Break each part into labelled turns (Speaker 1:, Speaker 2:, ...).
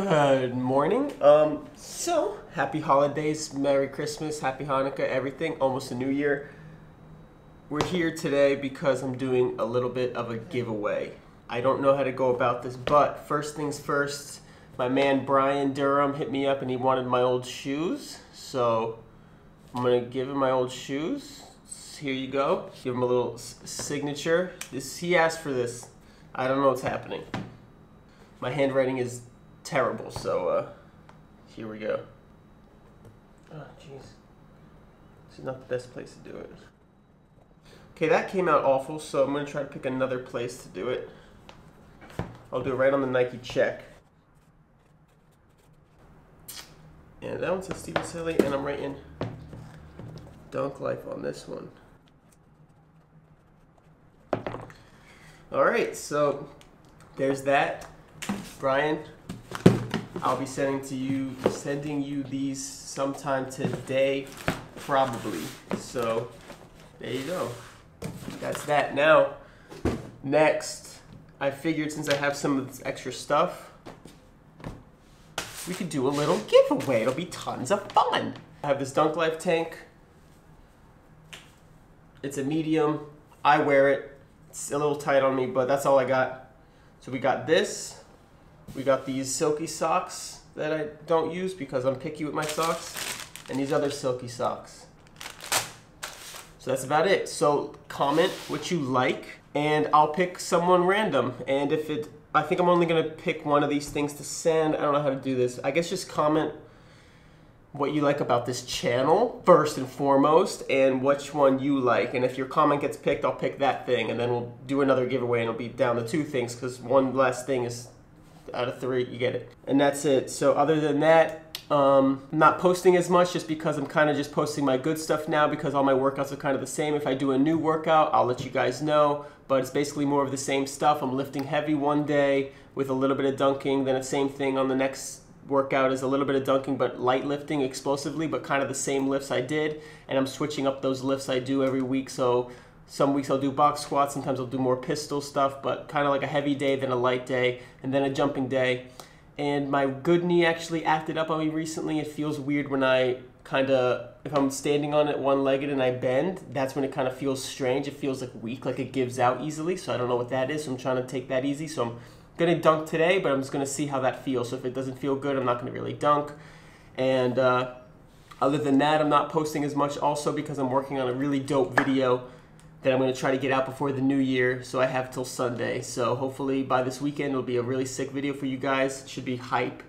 Speaker 1: Good morning. Um, so happy holidays, Merry Christmas, Happy Hanukkah, everything. Almost a New Year. We're here today because I'm doing a little bit of a giveaway. I don't know how to go about this, but first things first. My man Brian Durham hit me up and he wanted my old shoes, so I'm gonna give him my old shoes. Here you go. Give him a little signature. This he asked for this. I don't know what's happening. My handwriting is terrible, so uh, here we go. Oh, jeez. This is not the best place to do it. Okay, that came out awful, so I'm going to try to pick another place to do it. I'll do it right on the Nike check. And that one says Steven Celi, and I'm writing Dunk Life on this one. All right, so there's that. Brian, I'll be sending to you sending you these sometime today, probably. So there you go. That's that. Now, next, I figured since I have some of this extra stuff, we could do a little giveaway. It'll be tons of fun. I have this Dunk Life tank. It's a medium. I wear it. It's a little tight on me, but that's all I got. So we got this. We got these silky socks that I don't use because I'm picky with my socks. And these other silky socks. So that's about it. So comment what you like and I'll pick someone random. And if it, I think I'm only gonna pick one of these things to send. I don't know how to do this. I guess just comment what you like about this channel first and foremost and which one you like and if your comment gets picked I'll pick that thing and then we'll do another giveaway and it'll be down to two things because one last thing is out of three, you get it. And that's it. So other than that, um, I'm not posting as much just because I'm kind of just posting my good stuff now because all my workouts are kind of the same. If I do a new workout, I'll let you guys know, but it's basically more of the same stuff. I'm lifting heavy one day with a little bit of dunking, then the same thing on the next workout is a little bit of dunking but light lifting explosively but kind of the same lifts I did and I'm switching up those lifts I do every week so some weeks I'll do box squats, sometimes I'll do more pistol stuff, but kind of like a heavy day, then a light day, and then a jumping day. And my good knee actually acted up on me recently. It feels weird when I kind of, if I'm standing on it one legged and I bend, that's when it kind of feels strange. It feels like weak, like it gives out easily. So I don't know what that is. So I'm trying to take that easy. So I'm going to dunk today, but I'm just going to see how that feels. So if it doesn't feel good, I'm not going to really dunk. And uh, other than that, I'm not posting as much also because I'm working on a really dope video that I'm going to try to get out before the new year. So I have till Sunday. So hopefully by this weekend it'll be a really sick video for you guys. It should be hype.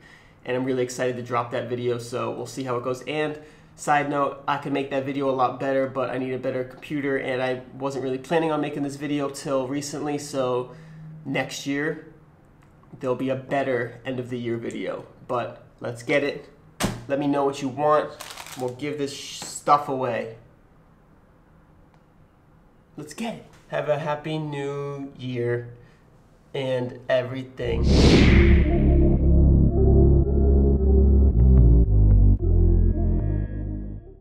Speaker 1: And I'm really excited to drop that video. So we'll see how it goes. And side note, I can make that video a lot better, but I need a better computer. And I wasn't really planning on making this video till recently. So next year there'll be a better end of the year video. But let's get it. Let me know what you want. We'll give this stuff away. Let's get it. Have a happy new year and everything.